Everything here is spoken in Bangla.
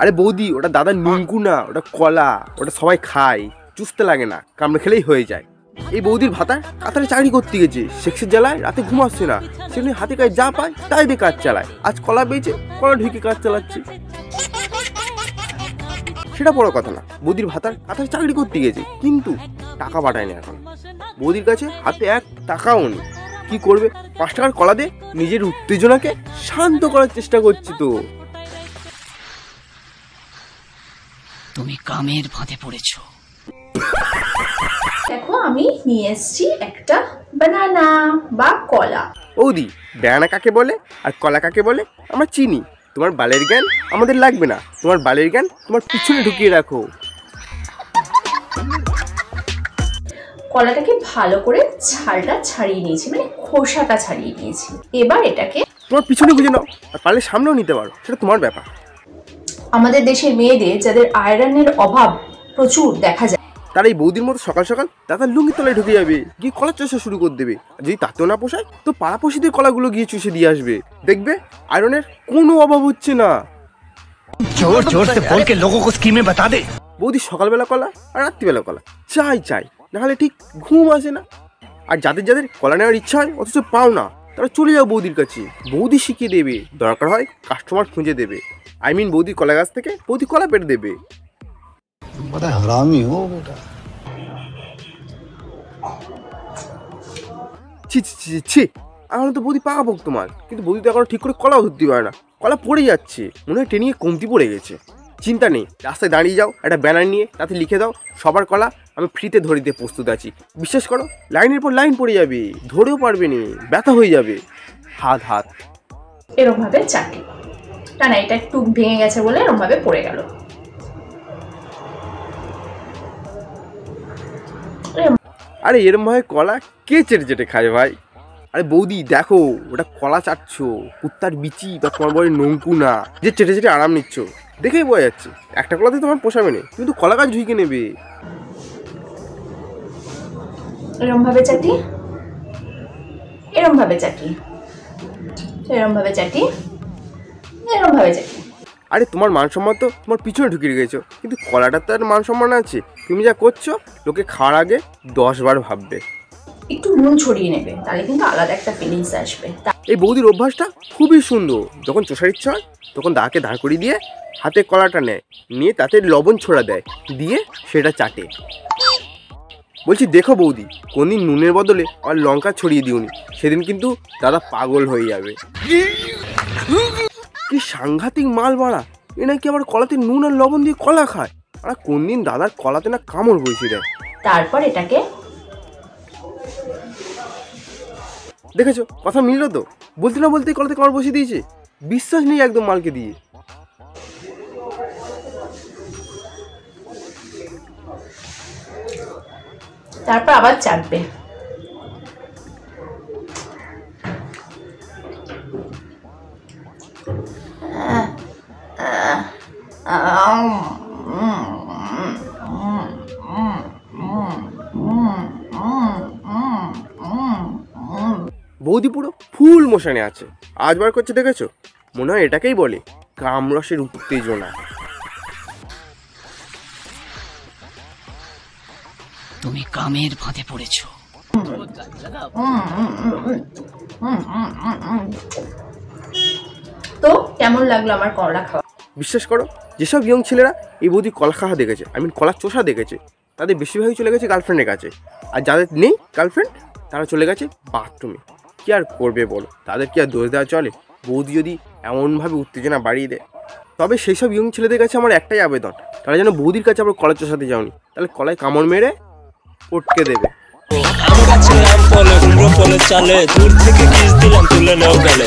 আরে বৌদি ওটা দাদার নুনকু না ওটা কলা ওটা সবাই খায় চুষতে লাগে না কামড়ে খেলেই হয়ে যায়। এই বৌদির ভাতা কাতারে চাকরি করতে গেছে সেক্সের জ্বালায় রাতে ঘুমাচ্ছে না সেখানে হাতে কাজ যা পায় তাই দিয়ে কাজ চালায়। আজ কলা পেয়েছে কলা ঢুকে কাজ চালাচ্ছে। সেটা বড় কথা না বৌদির ভাতার কাতারে চাকরি করতে গেছে কিন্তু টাকা পাঠায় না এখন। বৌদির কাছে হাতে এক টাকাও নেই। কি করবে? পাঁচ টাকার কলা দিয়ে নিজের উত্তেজনাকে শান্ত করার চেষ্টা করছি তো। তুমি কামের ফাঁদে পড়েছো। দেখো আমি নিয়ে এসেছি একটা বানানা বা কলা। বৌদি বেড়ানা কাকে বলে আর কলা কাকে বলে? আমরা চিনি। তোমার বালের জ্ঞান আমাদের লাগবে না। তোমার বালের জ্ঞান তোমার পিছনে ঢুকিয়ে রাখো। কলাটাকে ভালো করে ছালটা ছাড়িয়ে নিয়েছি মানে খোসাটা ছাড়িয়ে নিয়েছি। এবার এটাকে তোমার পিছনে বুঝে নাও আর পারলে সামনেও নিতে পারো। সেটা তোমার ব্যাপার। আমাদের দেশের মেয়েদের যাদের আয়রনের অভাব প্রচুর দেখা যায়। তার এই বৌদির মতো সকাল সকাল দাদা লুঙ্গি তলায় ঢুকে যাবে গিয়ে কলা চষা শুরু করে দেবে। যদি তাতেও না পোষায় তো পাড়াপড়শিদের কলাগুলো গিয়ে চুষে দিয়ে আসবে। দেখবে আয়রনের কোনো অভাব হচ্ছে না। জোর জোর সে লোগো কো স্কিমে বাতা দে। বৌদি সকালবেলা কলা আর রাত্রিবেলা কলা চাই চাই। নাহলে ঠিক ঘুম আসে না। আর যাদের যাদের কলা নেওয়ার ইচ্ছা হয় অথচ পাও না তারা চলে যাও বৌদির কাছে। বৌদি শিখিয়ে দেবে দরকার হয় কাস্টমার খুঁজে দেবে। আই মিন বৌদি কলা গাছ থেকে বৌদি কলা পেট দেবে। ছি ছি ছি ছি আমার তো বৌদি পাকা ভোগ তোমার। কিন্তু বৌদি তো এখন ঠিক করে কলাও ধরতে পারে না। কলা পড়ে যাচ্ছে। মনে হয় ট্রেনিংয়ে কমতি পড়ে গেছে। চিন্তা নেই রাস্তায় দাঁড়িয়ে যাও একটা ব্যানার নিয়ে তাতে লিখে দাও সবার কলা আমি ফ্রিতে ধরে দিয়ে প্রস্তুত আছি। বিশ্বাস করো লাইনের পর লাইন পড়ে যাবে ধরেও পারবে না ব্যথা হয়ে যাবে। হাত হাত। এরকমভাবে চাকরি না না এটা একটু ভেঙে গেছে বলে এরমভাবে পড়ে গেল। আরে এরম ভাবে কলা কে চেটে চেটে খায় ভাই? আরে বৌদি দেখো ওটা কলা চাটছো কুত্তার বিচি বা তোমার বড় নঙ্কু না। যে চেটে চেটে আরাম নিচ্ছ দেখেই বোঝা যাচ্ছে। একটা কলাতে তোমার পোষাবে না কিন্তু কলা গাছ ঝুঁকে নেবে। এরমভাবে চাটি? এরমভাবে চাটি। এরমভাবে চাটি? এরমভাবে চাটি আরে তোমার মান সম্মান তো তোমার পিছনে ঢুকিয়ে রেখেছো। কিন্তু কলাটার তো আর মান সম্মান আছে। তুমি যা করছ লোকে খাওয়ার আগে দশ বার ভাববে। একটু নুন ছড়িয়ে নেবে তাহলে কিন্তু আলাদা একটা ফিলিংস আসবে। এই বৌদির অভ্যাসটা খুবই সুন্দর। যখন চষার ইচ্ছা হয় তখন দাকে দাঁড় করিয়ে দিয়ে হাতে কলাটা নেয়। নিয়ে তাতে লবণ ছোড়া দেয়। দিয়ে সেটা চাটে। বলছি দেখো বৌদি কোনদিন নুনের বদলে আর লঙ্কা ছড়িয়ে দিওনি। সেদিন কিন্তু দাদা পাগল হয়ে যাবে। কি সাংঘাতিক মাল বাড়া? এ নাকি আবার কলাতে নুন আর লবণ দিয়ে কলা খায়? আর কোন দিন দাদার কলাতে না কামড় বইছে দেয় তারপর এটাকে দেখেছ? কথা মিললো তো? বলতে না বলতেই কলাতে কামড় বসিয়ে দিয়েছে। বিশ্বাস নেই একদম মালকে দিয়ে। তারপর আবার চাটবে। বৌদি পুরো ফুল মোশনে আছে। আজ বার করছে দেখেছ? মনে হয় এটাকেই বলে কামরসের উত্তেজনা। তুমি কামের ফাঁদে পড়েছো। তো কেমন লাগল আমার করলা খাওয়া? বিশ্বাস করো যেসব ইয়ং ছেলেরা এই বৌদি কলা দেখেছে আই মিন কলা চোষা দেখেছে, তাদের বেশিরভাগই চলে গেছে গার্লফ্রেন্ডের কাছে। আর যাদের নেই গার্লফ্রেন্ড তারা চলে গেছে বাথরুমে কি আর করবে বলো? তাদের কি আর দোষ দেওয়া চলে? বৌদি যদি এমনভাবে উত্তেজনা বাড়িয়ে দেয়, তবে সেই সব ইয়ং ছেলেদের কাছে আমার একটাই আবেদন, তারা যেন বৌদির কাছে আবার কলা চষাতে যাওনি। তাহলে কলায় কামড় মেরে পটকে দেবে। আম গাছে আম ফলে কুমড়ো ফলে চালে, দূর থেকে কিস দিলাম, তুলে নাও গেলে।